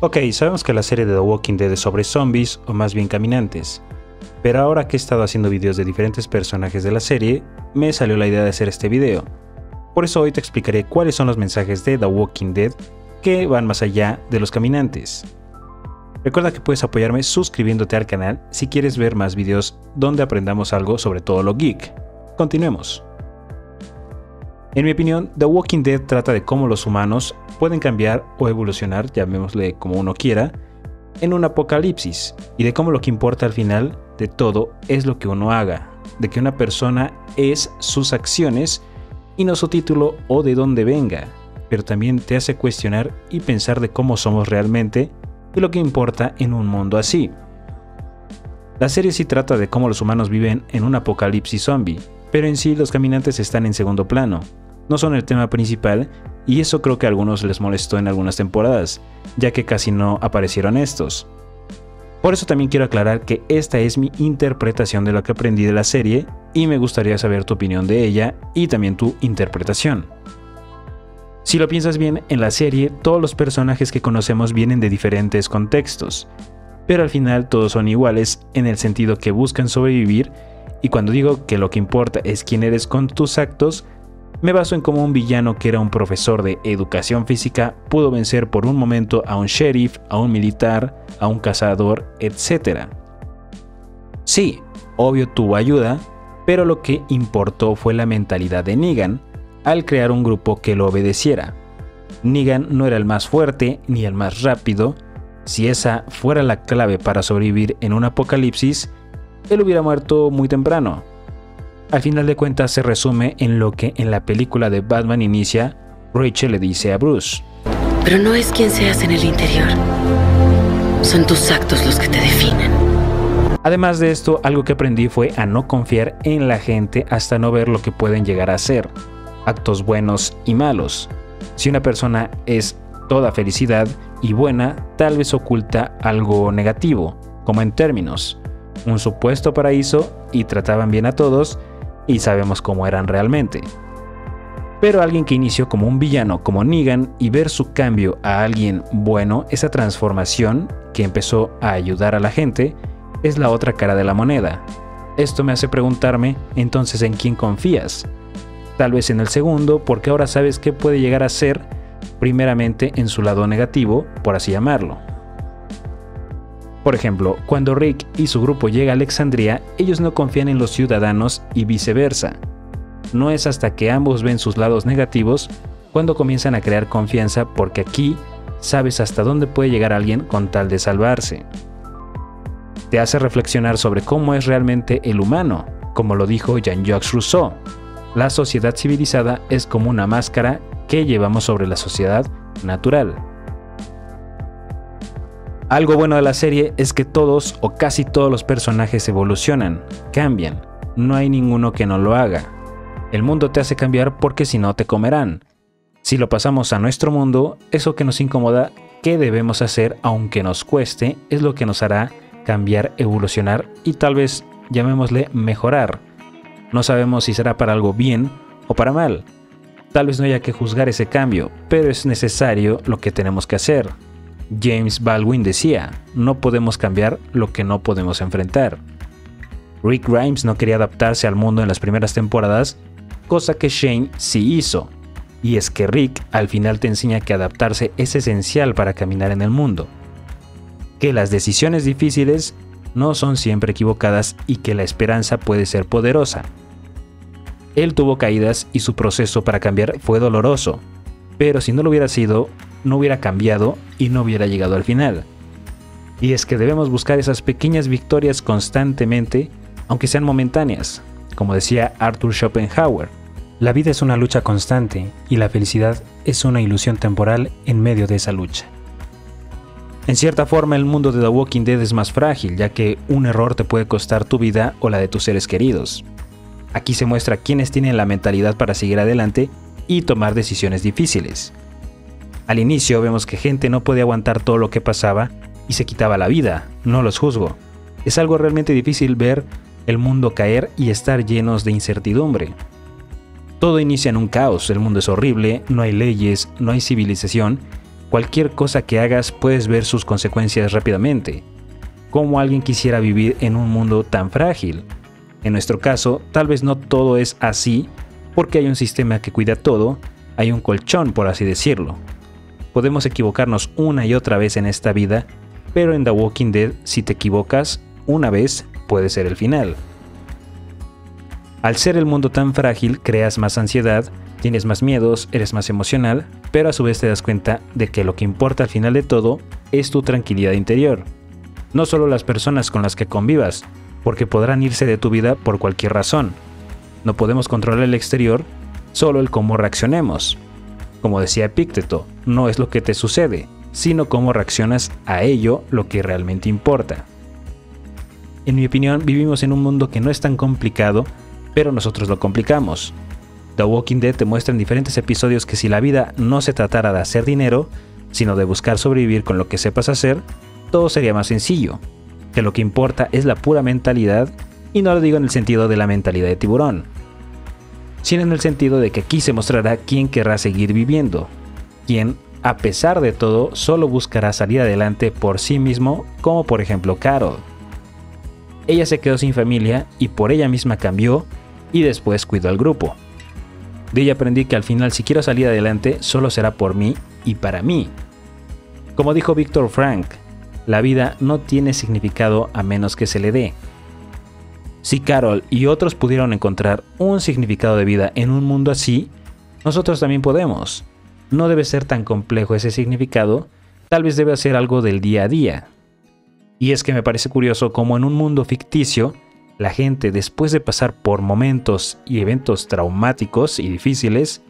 Ok, sabemos que la serie de The Walking Dead es sobre zombies o más bien caminantes, pero ahora que he estado haciendo videos de diferentes personajes de la serie, me salió la idea de hacer este video. Por eso hoy te explicaré cuáles son los mensajes de The Walking Dead que van más allá de los caminantes. Recuerda que puedes apoyarme suscribiéndote al canal si quieres ver más videos donde aprendamos algo sobre todo lo geek. Continuemos. En mi opinión, The Walking Dead trata de cómo los humanos pueden cambiar o evolucionar, llamémosle como uno quiera, en un apocalipsis y de cómo lo que importa al final de todo es lo que uno haga, de que una persona es sus acciones y no su título o de dónde venga, pero también te hace cuestionar y pensar de cómo somos realmente y lo que importa en un mundo así. La serie sí trata de cómo los humanos viven en un apocalipsis zombie, pero en sí los caminantes están en segundo plano, no son el tema principal y eso creo que a algunos les molestó en algunas temporadas, ya que casi no aparecieron estos. Por eso también quiero aclarar que esta es mi interpretación de lo que aprendí de la serie y me gustaría saber tu opinión de ella y también tu interpretación. Si lo piensas bien, en la serie todos los personajes que conocemos vienen de diferentes contextos, pero al final todos son iguales en el sentido que buscan sobrevivir y cuando digo que lo que importa es quién eres con tus actos, me baso en cómo un villano que era un profesor de educación física pudo vencer por un momento a un sheriff, a un militar, a un cazador, etc. Sí, obvio tuvo ayuda, pero lo que importó fue la mentalidad de Negan al crear un grupo que lo obedeciera. Negan no era el más fuerte ni el más rápido, si esa fuera la clave para sobrevivir en un apocalipsis, él hubiera muerto muy temprano al final de cuentas se resume en lo que en la película de Batman inicia, Rachel le dice a Bruce. Pero no es quien seas en el interior. Son tus actos los que te definen. Además de esto, algo que aprendí fue a no confiar en la gente hasta no ver lo que pueden llegar a ser. Actos buenos y malos. Si una persona es toda felicidad y buena, tal vez oculta algo negativo, como en términos. Un supuesto paraíso y trataban bien a todos, y sabemos cómo eran realmente. Pero alguien que inició como un villano como Negan y ver su cambio a alguien bueno, esa transformación que empezó a ayudar a la gente, es la otra cara de la moneda. Esto me hace preguntarme entonces en quién confías. Tal vez en el segundo, porque ahora sabes qué puede llegar a ser, primeramente en su lado negativo, por así llamarlo. Por ejemplo, cuando Rick y su grupo llega a Alexandria, ellos no confían en los ciudadanos y viceversa. No es hasta que ambos ven sus lados negativos cuando comienzan a crear confianza porque aquí sabes hasta dónde puede llegar alguien con tal de salvarse. Te hace reflexionar sobre cómo es realmente el humano, como lo dijo Jean-Jacques Rousseau. La sociedad civilizada es como una máscara que llevamos sobre la sociedad natural. Algo bueno de la serie es que todos o casi todos los personajes evolucionan, cambian, no hay ninguno que no lo haga. El mundo te hace cambiar porque si no te comerán. Si lo pasamos a nuestro mundo, eso que nos incomoda, ¿qué debemos hacer aunque nos cueste? Es lo que nos hará cambiar, evolucionar y tal vez llamémosle mejorar. No sabemos si será para algo bien o para mal. Tal vez no haya que juzgar ese cambio, pero es necesario lo que tenemos que hacer. James Baldwin decía, no podemos cambiar lo que no podemos enfrentar. Rick Grimes no quería adaptarse al mundo en las primeras temporadas, cosa que Shane sí hizo. Y es que Rick al final te enseña que adaptarse es esencial para caminar en el mundo. Que las decisiones difíciles no son siempre equivocadas y que la esperanza puede ser poderosa. Él tuvo caídas y su proceso para cambiar fue doloroso, pero si no lo hubiera sido, no hubiera cambiado y no hubiera llegado al final. Y es que debemos buscar esas pequeñas victorias constantemente, aunque sean momentáneas. Como decía Arthur Schopenhauer, la vida es una lucha constante y la felicidad es una ilusión temporal en medio de esa lucha. En cierta forma el mundo de The Walking Dead es más frágil, ya que un error te puede costar tu vida o la de tus seres queridos. Aquí se muestra quiénes tienen la mentalidad para seguir adelante y tomar decisiones difíciles. Al inicio vemos que gente no podía aguantar todo lo que pasaba y se quitaba la vida, no los juzgo. Es algo realmente difícil ver el mundo caer y estar llenos de incertidumbre. Todo inicia en un caos, el mundo es horrible, no hay leyes, no hay civilización cualquier cosa que hagas puedes ver sus consecuencias rápidamente. ¿Cómo alguien quisiera vivir en un mundo tan frágil? En nuestro caso, tal vez no todo es así porque hay un sistema que cuida todo, hay un colchón por así decirlo. Podemos equivocarnos una y otra vez en esta vida, pero en The Walking Dead si te equivocas una vez puede ser el final. Al ser el mundo tan frágil, creas más ansiedad, tienes más miedos, eres más emocional, pero a su vez te das cuenta de que lo que importa al final de todo es tu tranquilidad interior. No solo las personas con las que convivas, porque podrán irse de tu vida por cualquier razón. No podemos controlar el exterior, solo el cómo reaccionemos. Como decía Epícteto, no es lo que te sucede, sino cómo reaccionas a ello lo que realmente importa. En mi opinión, vivimos en un mundo que no es tan complicado, pero nosotros lo complicamos. The Walking Dead te muestra en diferentes episodios que si la vida no se tratara de hacer dinero, sino de buscar sobrevivir con lo que sepas hacer, todo sería más sencillo. Que lo que importa es la pura mentalidad, y no lo digo en el sentido de la mentalidad de tiburón, sino en el sentido de que aquí se mostrará quién querrá seguir viviendo, quien, a pesar de todo, solo buscará salir adelante por sí mismo, como por ejemplo Carol. Ella se quedó sin familia y por ella misma cambió y después cuidó al grupo. De ella aprendí que al final si quiero salir adelante solo será por mí y para mí. Como dijo Víctor Frank, la vida no tiene significado a menos que se le dé. Si Carol y otros pudieron encontrar un significado de vida en un mundo así, nosotros también podemos. No debe ser tan complejo ese significado, tal vez debe ser algo del día a día. Y es que me parece curioso cómo en un mundo ficticio, la gente después de pasar por momentos y eventos traumáticos y difíciles,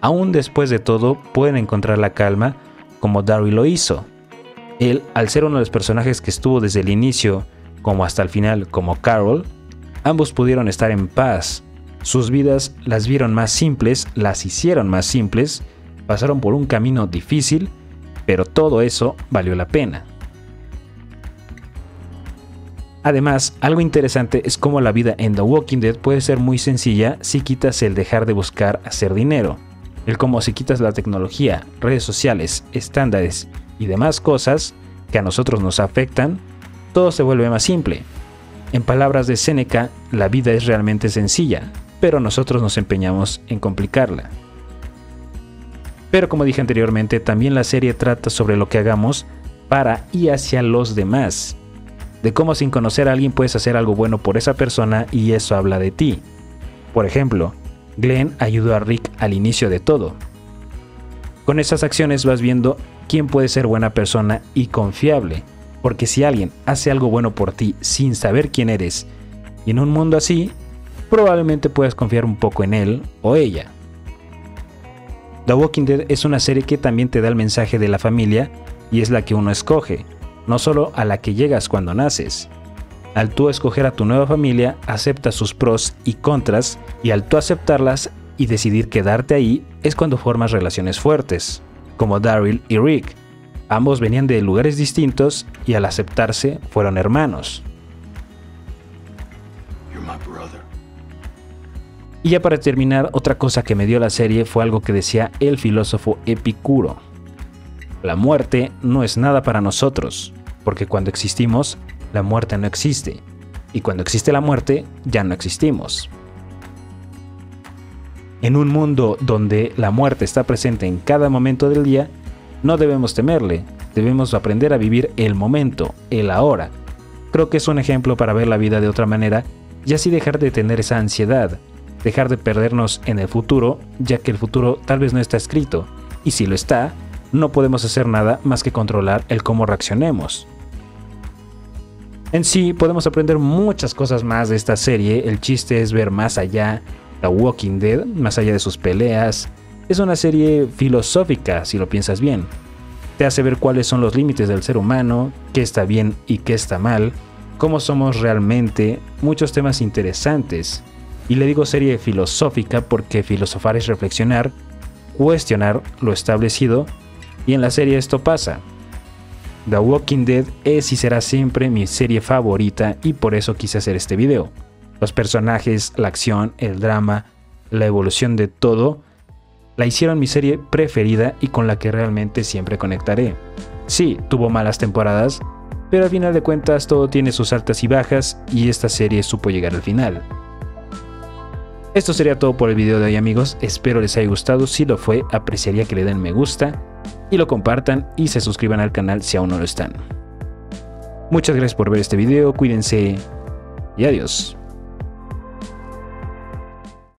aún después de todo pueden encontrar la calma como Daryl lo hizo. Él, al ser uno de los personajes que estuvo desde el inicio como hasta el final como Carol, ambos pudieron estar en paz. Sus vidas las vieron más simples, las hicieron más simples, pasaron por un camino difícil, pero todo eso valió la pena. Además, algo interesante es cómo la vida en The Walking Dead puede ser muy sencilla si quitas el dejar de buscar hacer dinero. El cómo si quitas la tecnología, redes sociales, estándares y demás cosas que a nosotros nos afectan, todo se vuelve más simple. En palabras de Seneca, la vida es realmente sencilla, pero nosotros nos empeñamos en complicarla. Pero como dije anteriormente, también la serie trata sobre lo que hagamos para y hacia los demás de cómo sin conocer a alguien puedes hacer algo bueno por esa persona y eso habla de ti. Por ejemplo, Glenn ayudó a Rick al inicio de todo. Con esas acciones vas viendo quién puede ser buena persona y confiable, porque si alguien hace algo bueno por ti sin saber quién eres, y en un mundo así, probablemente puedas confiar un poco en él o ella. The Walking Dead es una serie que también te da el mensaje de la familia y es la que uno escoge, no solo a la que llegas cuando naces. Al tú escoger a tu nueva familia, aceptas sus pros y contras, y al tú aceptarlas y decidir quedarte ahí, es cuando formas relaciones fuertes, como Daryl y Rick. Ambos venían de lugares distintos y al aceptarse fueron hermanos. Y ya para terminar, otra cosa que me dio la serie fue algo que decía el filósofo Epicuro. La muerte no es nada para nosotros, porque cuando existimos, la muerte no existe, y cuando existe la muerte, ya no existimos. En un mundo donde la muerte está presente en cada momento del día, no debemos temerle, debemos aprender a vivir el momento, el ahora. Creo que es un ejemplo para ver la vida de otra manera y así dejar de tener esa ansiedad, dejar de perdernos en el futuro, ya que el futuro tal vez no está escrito, y si lo está, no podemos hacer nada más que controlar el cómo reaccionemos. En sí, podemos aprender muchas cosas más de esta serie, el chiste es ver más allá The Walking Dead, más allá de sus peleas. Es una serie filosófica, si lo piensas bien. Te hace ver cuáles son los límites del ser humano, qué está bien y qué está mal, cómo somos realmente, muchos temas interesantes. Y le digo serie filosófica porque filosofar es reflexionar, cuestionar lo establecido y en la serie esto pasa. The Walking Dead es y será siempre mi serie favorita y por eso quise hacer este video. Los personajes, la acción, el drama, la evolución de todo La hicieron mi serie preferida y con la que realmente siempre conectaré. Sí, tuvo malas temporadas, pero al final de cuentas todo tiene sus altas y bajas y esta serie supo llegar al final. Esto sería todo por el video de hoy amigos, espero les haya gustado, si lo fue apreciaría que le den me gusta y lo compartan y se suscriban al canal si aún no lo están. Muchas gracias por ver este video, cuídense y adiós.